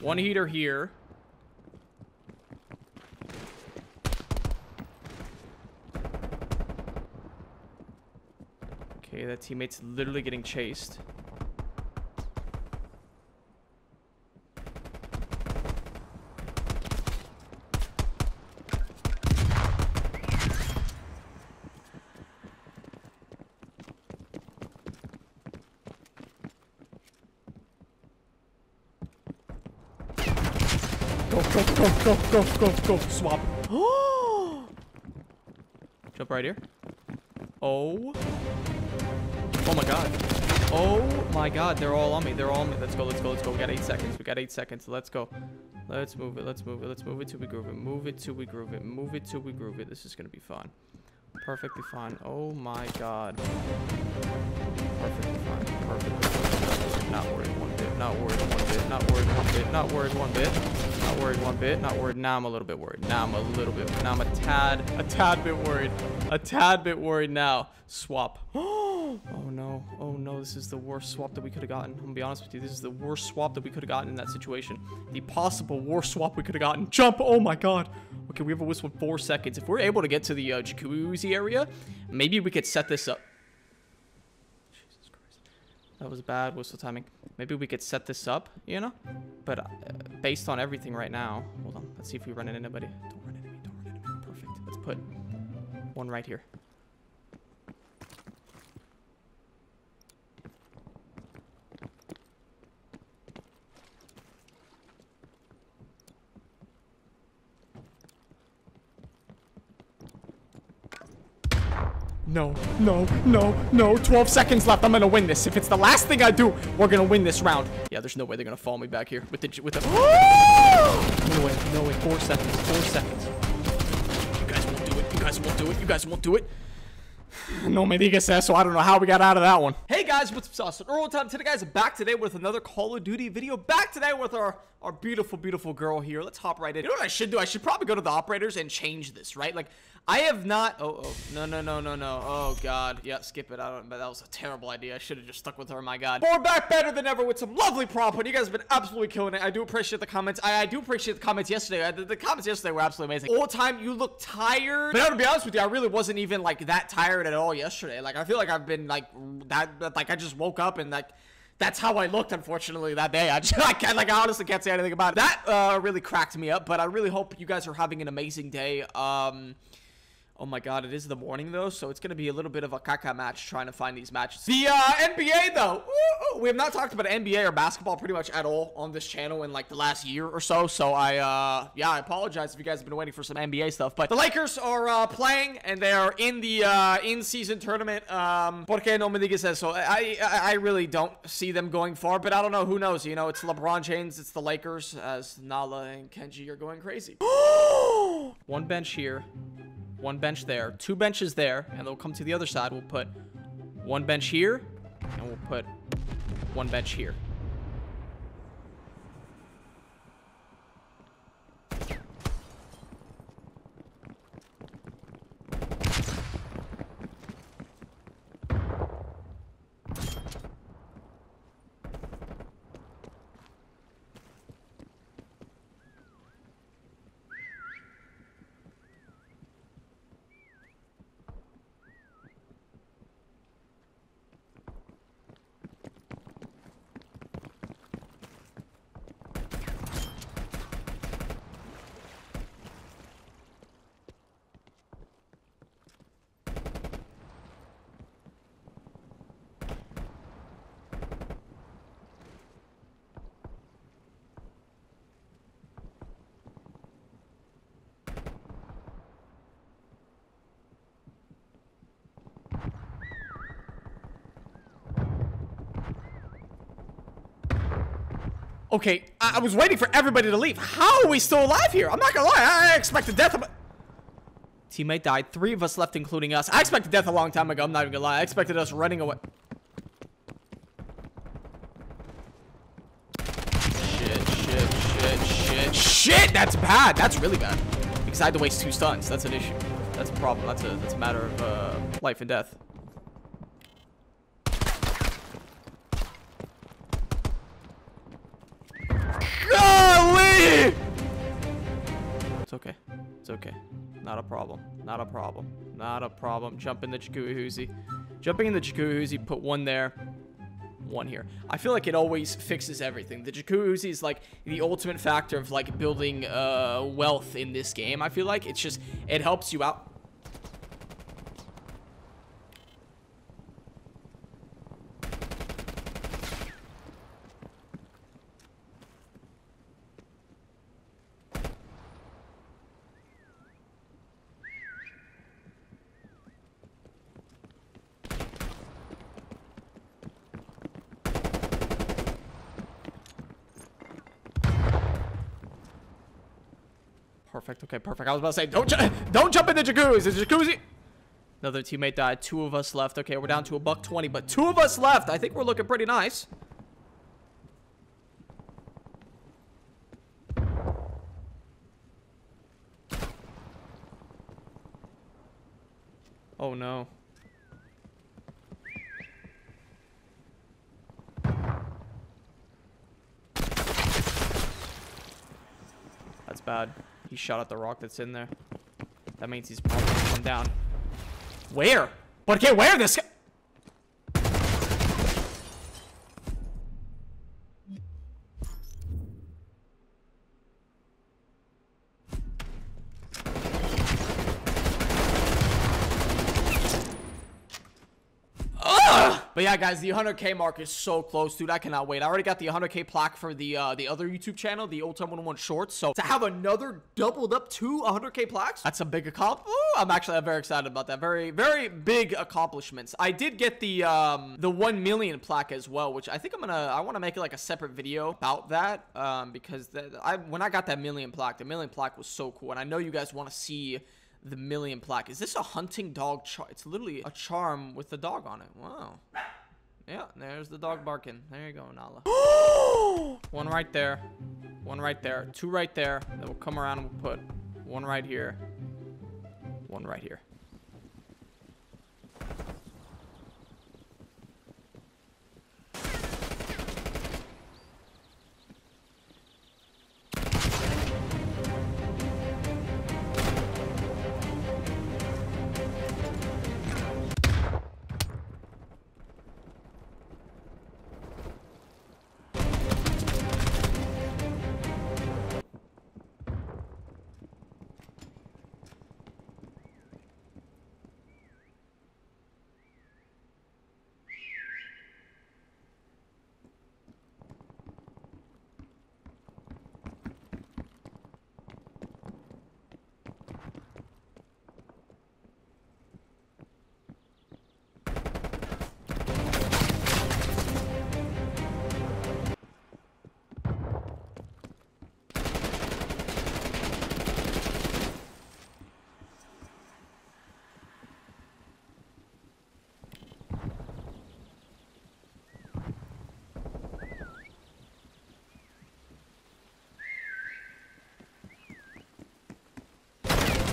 One heater here. Okay, that teammate's literally getting chased. Go, go, go, go, go. Swap. Jump right here. Oh. Oh my god. Oh my god, they're all on me. They're all on me. Let's go, let's go, let's go. We got eight seconds. We got eight seconds. Let's go. Let's move it. Let's move it. Let's move it till we groove it. Move it till we groove it. Move it till we groove it. This is gonna be fun. Perfectly fine. Oh my god. Perfectly fine. Perfectly fine. Not worried one bit. Not worried one bit. Not worried one bit. Not worried one bit. Worried one bit. Not worried. Now I'm a little bit worried. Now I'm a little bit. Now I'm a tad, a tad bit worried. A tad bit worried now. Swap. Oh no. Oh no. This is the worst swap that we could have gotten. I'm gonna be honest with you. This is the worst swap that we could have gotten in that situation. The possible worst swap we could have gotten. Jump. Oh my god. Okay, we have a whistle in four seconds. If we're able to get to the uh, jacuzzi area, maybe we could set this up. That was bad whistle timing. Maybe we could set this up, you know? But uh, based on everything right now, hold on. Let's see if we run into anybody. Don't run into me. Don't run into me. Perfect. Let's put one right here. No, no, no, no. 12 seconds left. I'm gonna win this. If it's the last thing I do, we're gonna win this round. Yeah, there's no way they're gonna follow me back here with the with the. no way, no way. Four seconds. Four seconds. You guys won't do it. You guys won't do it. You guys won't do it. No me digas eso. I don't know how we got out of that one. Hey guys, what's up, Sauce? Earl time today, guys. Back today with another Call of Duty video. Back today with our our beautiful, beautiful girl here. Let's hop right in. You know what I should do? I should probably go to the operators and change this, right? Like, I have not. Oh, oh, no, no, no, no, no. Oh God, yeah, skip it. I don't. But that was a terrible idea. I should have just stuck with her. My God. But we're back better than ever with some lovely prop. You guys have been absolutely killing it. I do appreciate the comments. I, I do appreciate the comments yesterday. I, the, the comments yesterday were absolutely amazing. All the time, you look tired. But I to be honest with you, I really wasn't even like that tired at all yesterday. Like, I feel like I've been like that. Like, I just woke up and like that's how I looked, unfortunately, that day. I, just, I can't, like, I honestly can't say anything about it. That uh, really cracked me up, but I really hope you guys are having an amazing day. Um, oh my god, it is the morning, though, so it's going to be a little bit of a caca match trying to find these matches. The uh, NBA, though, we have not talked about NBA or basketball pretty much at all on this channel in, like, the last year or so, so I, uh, yeah, I apologize if you guys have been waiting for some NBA stuff, but the Lakers are uh, playing, and they are in the uh, in-season tournament. Um, porque no me digas eso? I, I, I really don't see them going far, but I don't know. Who knows? You know, it's LeBron James, it's the Lakers, as Nala and Kenji are going crazy. One bench here, one bench there, two benches there, and they'll come to the other side. We'll put one bench here, and we'll put one bench here. Okay, I, I was waiting for everybody to leave. How are we still alive here? I'm not gonna lie, I, expected death. Of... Teammate died. Three of us left, including us. I expected death a long time ago. I'm not even gonna lie. I expected us running away. Shit, shit, shit, shit, shit! That's bad. That's really bad. Because I had to waste two stuns. That's an issue. That's a problem. That's a that's a matter of uh, life and death. It's okay. Not a problem. Not a problem. Not a problem. Jump in the jacuzzi. Jumping in the jacuzzi, put one there, one here. I feel like it always fixes everything. The jacuzzi is like the ultimate factor of like building uh, wealth in this game. I feel like it's just, it helps you out. Perfect. Okay, perfect. I was about to say, don't ju don't jump in the jacuzzi. The jacuzzi. Another teammate died. Two of us left. Okay, we're down to a buck 20, but two of us left. I think we're looking pretty nice. Oh no. That's bad. He shot at the rock that's in there. That means he's probably come down. Where? But okay, where this guy? But yeah, guys, the 100k mark is so close, dude. I cannot wait. I already got the 100k plaque for the uh, the other YouTube channel, the Old Time 101 Shorts. So to have another doubled up to 100k plaques, that's a big accomplishment. I'm actually I'm very excited about that. Very very big accomplishments. I did get the um, the 1 million plaque as well, which I think I'm gonna I want to make like a separate video about that um, because the, I when I got that million plaque, the million plaque was so cool, and I know you guys want to see the million plaque. Is this a hunting dog charm? It's literally a charm with a dog on it. Wow. Yeah, there's the dog barking. There you go, Nala. one right there. One right there. Two right there. Then we'll come around and we'll put one right here. One right here.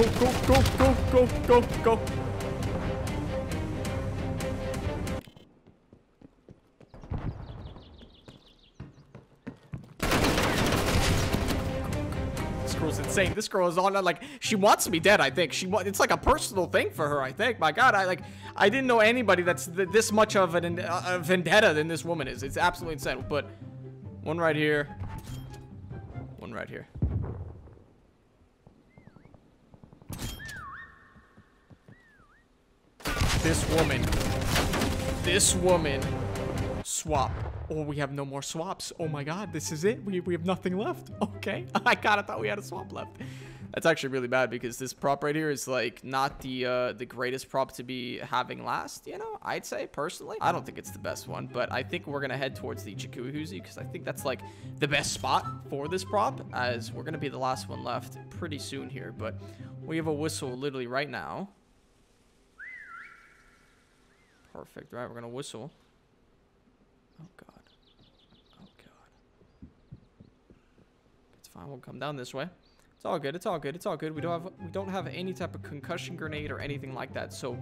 Go, go, go, go, go, go, go. This girl's insane. This girl is on like she wants me dead. I think she it's like a personal thing for her. I think. My God, I like I didn't know anybody that's th this much of an uh, vendetta than this woman is. It's absolutely insane. But one right here, one right here. This woman. This woman. Swap. Oh, we have no more swaps. Oh my god, this is it. We, we have nothing left. Okay. I kind of thought we had a swap left. That's actually really bad because this prop right here is like not the uh, the greatest prop to be having last, you know, I'd say personally. I don't think it's the best one, but I think we're going to head towards the jacuzzi because I think that's like the best spot for this prop as we're going to be the last one left pretty soon here. But we have a whistle literally right now. Perfect. Right, we're gonna whistle. Oh god. Oh god. It's fine. We'll come down this way. It's all good. It's all good. It's all good. We don't have we don't have any type of concussion grenade or anything like that. So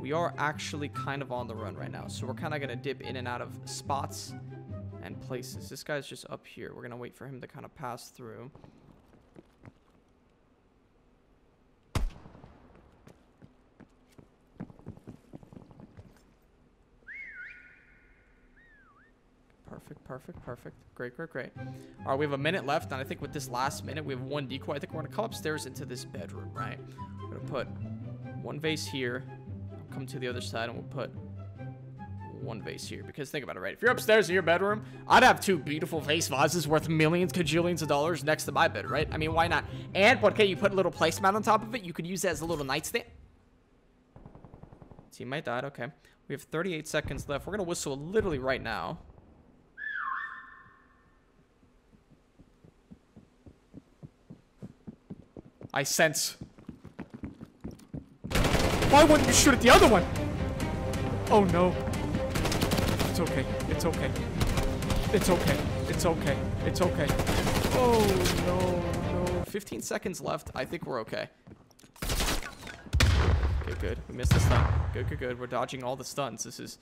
we are actually kind of on the run right now. So we're kind of gonna dip in and out of spots and places. This guy's just up here. We're gonna wait for him to kind of pass through. Perfect, perfect. Great, great, great. All right, we have a minute left, and I think with this last minute, we have one decoy. I think we're gonna come upstairs into this bedroom, right? We're gonna put one vase here, come to the other side, and we'll put one vase here. Because think about it, right? If you're upstairs in your bedroom, I'd have two beautiful vase vases worth millions, cajillions of dollars next to my bed, right? I mean, why not? And, okay, you put a little placemat on top of it. You could use that as a little nightstand. Teammate died, okay. We have 38 seconds left. We're gonna whistle literally right now. I sense. Why wouldn't you shoot at the other one? Oh no. It's okay. It's okay. It's okay. It's okay. It's okay. Oh no, no. 15 seconds left. I think we're okay. Good, good. We missed the stun. Good, good, good. We're dodging all the stuns. This is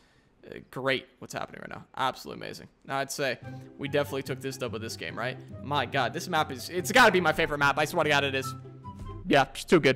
uh, great what's happening right now. Absolutely amazing. Now, I'd say we definitely took this dub with this game, right? My god, this map is... It's got to be my favorite map. I swear to god it is. Yeah, too good.